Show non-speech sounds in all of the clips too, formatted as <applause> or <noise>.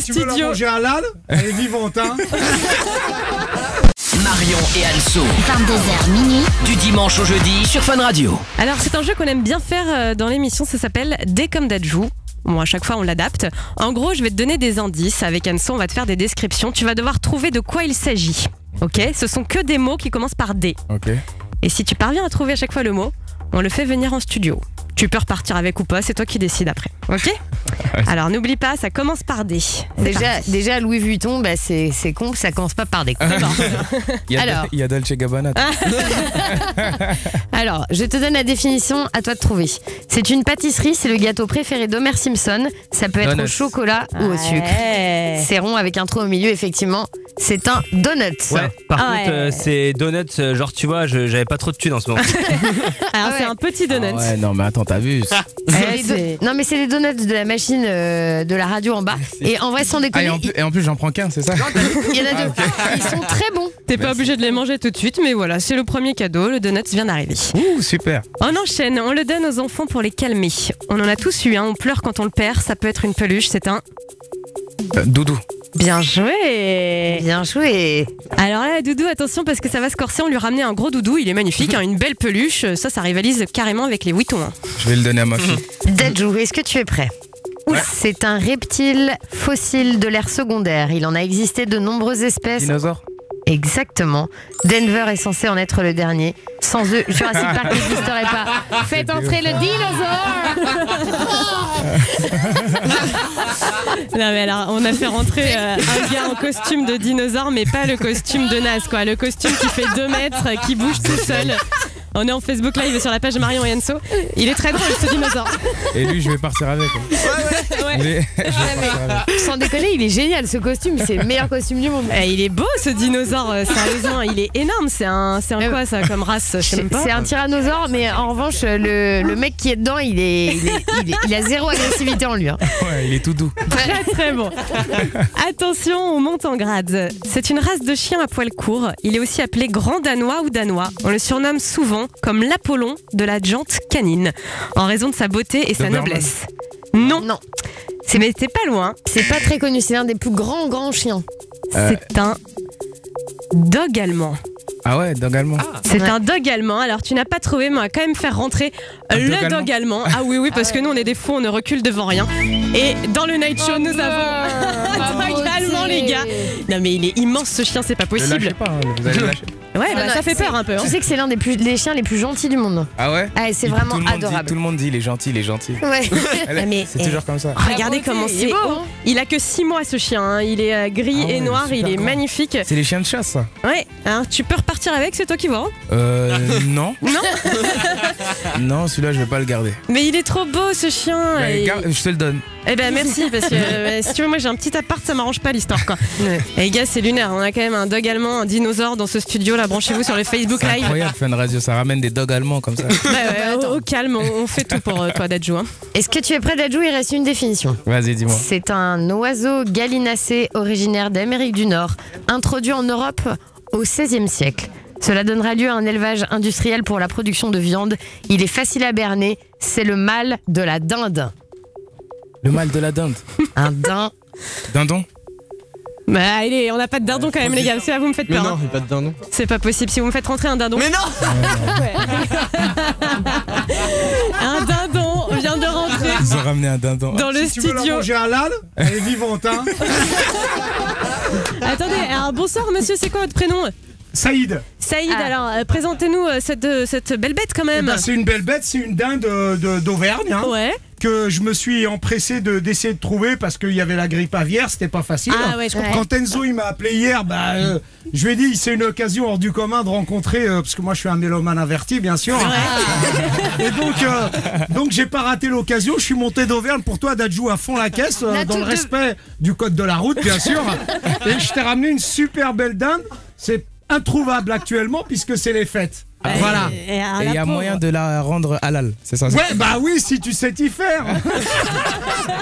Si tu veux la manger halal, elle est vivante, hein. <laughs> Marion et Anso, 22h minuit, du dimanche au jeudi sur Fun Radio. Alors c'est un jeu qu'on aime bien faire euh, dans l'émission, ça s'appelle Dès comme d'Adjou. Bon, à chaque fois on l'adapte. En gros, je vais te donner des indices. Avec Anso, on va te faire des descriptions. Tu vas devoir trouver de quoi il s'agit. Ok? Ce sont que des mots qui commencent par D. Ok. Et si tu parviens à trouver à chaque fois le mot, on le fait venir en studio. Tu peux repartir avec ou pas, c'est toi qui décides après. Ok Alors n'oublie pas, ça commence par D. Déjà, déjà Louis Vuitton, bah, c'est c'est con, ça commence pas par des cons. Il y a, Alors. il y a Dolce Gabbana. <laughs> Alors, je te donne la définition, à toi de trouver. C'est une pâtisserie, c'est le gâteau préféré d'Homer Simpson. Ça peut être au chocolat ou au sucre. Ouais. C'est rond avec un trou au milieu, effectivement. C'est un donut. Ouais, par Ah contre, ouais. euh, c'est donuts, euh, genre tu vois, je- j'avais pas trop de thunes en ce moment. <laughs> <laughs> Alors Ah c'est un petit donut. Ah ouais, non, mais attends, t'as vu C'est <laughs> Ouais, les c'est- do- Non, mais c'est les donuts de la machine euh, de la radio en bas. Et en vrai, sans ah, déconner, et, en plus, et en plus, j'en prends qu'un, c'est ça il y en a deux. Ils sont très bons. T'es pas obligé de les manger tout de suite, mais voilà, c'est le premier cadeau. Le donut vient d'arriver. Ouh, super. On enchaîne, on le donne aux enfants pour les calmer. On en a tous eu, hein, on pleure quand on le perd, ça peut être une peluche, c'est un... Euh, Doudou. Bien joué Bien joué. Alors là, Doudou, attention parce que ça va se corser, on lui a ramené un gros doudou, il est magnifique, hein, une belle peluche, ça, ça rivalise carrément avec les Vuitton. hein. Je vais le donner à ma fille. <laughs> Dadju, est-ce que tu es prêt? C'est un reptile fossile de l'ère secondaire. Il en a existé de nombreuses espèces. Dinosaure Exactement. Denver est censé en être le dernier. Sans eux, Jurassic Park n'existerait pas. <laughs> Faites entrer le dinosaure <laughs> Non mais alors, on a fait rentrer euh, un gars en costume de dinosaure, mais pas le costume de Nas, quoi. Le costume qui fait 2 mètres, qui bouge tout seul. On est en Facebook Live sur la page de Marion et Enso. Il est très drôle ce dinosaure. Et lui, je vais partir avec. hein. Ouais. Il mais-. <laughs> Sans déconner, il est génial ce costume. C'est le meilleur costume du monde. Eh, il est beau ce dinosaure, euh, sérieusement, il est énorme. C'est un, c'est un quoi ça comme race. C'est un tyrannosaure, mais en revanche, le, le mec qui est dedans, il, est, il, est- il est- il a zéro agressivité en lui. hein. Ouais, il est tout doux. Très très bon. Attention, on monte en grade. C'est une race de chien à poil court. Il est aussi appelé grand danois ou danois. On le surnomme souvent comme l'Apollon de la jante canine, en raison de sa beauté et sa Doberman. noblesse. Non, Non, c'est mais pas loin. c'est pas très connu. C'est l'un des plus grands, grands chiens. Euh. C'est un dog allemand. Ah ouais, dog allemand. C'est Ouais. un dog allemand. Alors tu n'as pas trouvé, mais on va quand même faire rentrer Un le dog dog allemand. Ah oui, oui, parce que nous on est des fous, on ne recule devant rien. Et dans le night show, nous avons un dog allemand, les gars. Non mais il est immense ce chien, c'est pas Ne possible. lâchez pas, hein, vous allez le lâcher. Ouais, Ah bah, non, ça fait peur un peu. hein. Tu sais que c'est l'un des plus, les chiens les plus gentils du monde. Ah ouais? Ah, c'est Il- vraiment tout le monde dit- adorable. tout le monde dit, il est gentil, il est gentil. Ouais. <laughs> Elle- mais- C'est toujours comme ça. Regardez beauté, comment il est c'est beau, haut. hein. Il a que 6 mois ce chien. hein. Il est euh, gris Ah et ouais, noir. super Il est grand. magnifique. C'est les chiens de chasse, ça? Ouais. hein, tu peux repartir avec, c'est toi qui vois. hein. Euh, <laughs> non. Non. <laughs> Non, celui-là, je vais pas le garder. Mais il est trop beau ce chien. Bah, et- garde- je te le donne. Eh ben merci parce que euh, si tu veux moi j'ai un petit appart ça m'arrange pas l'histoire quoi. Et les gars c'est lunaire on a quand même un dog allemand un dinosaure dans ce studio là branchez-vous sur le Facebook Live. incroyable, Fun Radio, ça ramène des dogs allemands comme ça. Ouais, ouais, au, au calme on, on fait tout pour euh, toi Dadjou. hein. Est-ce que tu es prêt, Dadju Il reste une définition. Vas-y, dis-moi. C'est un oiseau gallinacé originaire d'Amérique du Nord, introduit en Europe au XVIe siècle. Cela donnera lieu à un élevage industriel pour la production de viande. Il est facile à berner. C'est le mâle de la dinde. Le mal de la dinde. Un daim. Dindon? Bah allez on n'a pas de dindon quand même les gars c'est là vous me faites Mais peur. non, hein. il n'y a pas de dindon. C'est pas possible si vous me faites rentrer un dindon. Mais non <laughs> Un dindon vient de rentrer Ils ont ramené un dindon. dans le Si tu veux la studio. manger halal, elle est vivante, hein. <laughs> Attendez alors bonsoir monsieur c'est quoi votre prénom? Saïd. Saïd Ah. alors euh, présentez-nous euh, cette, euh, cette belle bête quand Eh même. ben, c'est une belle bête, c'est une dinde de- de- d'Auvergne hein, Ouais. Que je me suis empressé de- d'essayer de trouver parce qu'il y avait la grippe aviaire, c'était pas facile. Ah ouais je comprends. Quand Enzo il m'a appelé hier, bah, euh, je lui ai dit c'est une occasion hors du commun de rencontrer, euh, parce que moi je suis un mélomane averti bien sûr. <laughs> Et donc, euh, donc j'ai pas raté l'occasion, je suis monté d'Auvergne pour toi Dadjou à fond la caisse, euh, dans le de- respect du code de la route bien sûr. <laughs> Et je t'ai ramené une super belle dinde, c'est introuvable actuellement puisque c'est les fêtes. Voilà. Et, il y la a moyen de la rendre halal, c'est ça Ouais, bah oui, si tu sais t'y faire. <laughs>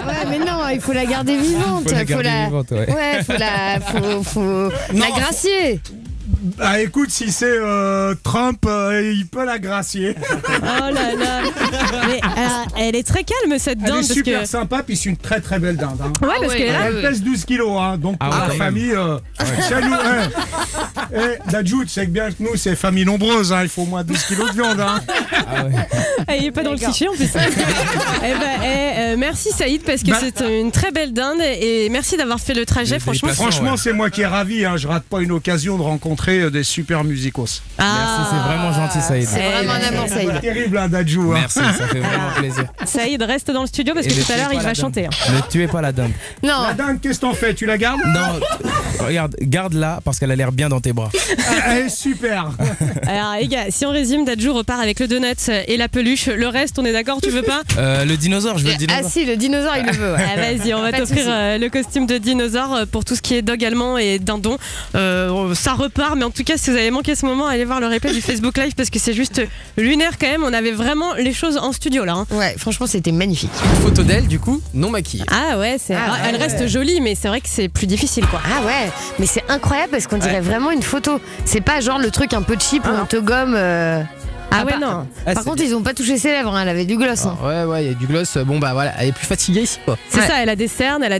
Ouais, mais non, il faut la garder vivante. Faut la garder vivante, ouais. Ouais, faut la, faut, faut la gracier. Bah écoute, si c'est euh, Trump, euh, il peut la gracier. <laughs> Oh là là. Mais alors, elle est très calme cette Elle dinde est parce super que. sympa, puis c'est une très très belle dinde. hein. Ouais, parce ouais, que là. Elle pèse 12 kilos, hein, donc Ah pour la famille. Euh, nous, <laughs> hein. Eh, Dadju, tu sais que bien que nous, c'est famille nombreuse, hein, il faut au moins 12 kilos de viande. Hein. Ah ouais. Ah, il est pas dans le cliché en plus. <laughs> Eh ben, eh, euh, merci Saïd parce que Bah- c'est une très belle dinde et merci d'avoir fait le trajet. Franchement. Franchement, ouais. c'est moi qui est ravi. Hein, je rate pas une occasion de rencontrer euh, des super musicos. Merci, c'est vraiment gentil, Saïd. C'est vraiment un amour, C'est terrible, hein, Dadju. hein. Merci, ça fait vraiment plaisir. Saïd reste dans le studio parce que Et tout à l'heure il va chanter. hein. Ne tuez pas la dinde. Non, La dinde, qu'est-ce que t'en fais? Tu la gardes? Non, regarde, garde-la parce qu'elle a l'air bien dans tes bras. Elle est super. <laughs> Alors les gars, si on résume, Dadju repart avec le donut et la peluche. Le reste, on est d'accord, tu veux pas? Euh, le dinosaure, je veux le ah dinosaure. si, le dinosaure, il le veut. ouais. Ah, Vas-y, on va t'offrir euh, le costume de dinosaure pour tout ce qui est dog allemand et dindon. Euh, ça repart, mais en tout cas, si vous avez manqué ce moment, allez voir le replay du Facebook Live parce que c'est juste lunaire quand même. On avait vraiment les choses en studio là. hein. Ouais, franchement, c'était magnifique. Photo d'elle, du coup, non maquillée. Ah ouais, c'est. Ah ah, ouais, elle reste jolie, mais c'est vrai que c'est plus difficile quoi. Ah ouais, mais c'est incroyable parce qu'on dirait vraiment une photo. C'est pas genre le truc un peu cheap où on te gomme. euh, Ah Ah, ouais, par- non. Ah, Par c'est contre, ils ont pas touché ses lèvres, hein, elle avait du gloss. hein. Ah, ouais, ouais, il y a du gloss. Bon, bah voilà, elle est plus fatiguée ici, quoi. C'est Ouais. ça, elle a des cernes, elle a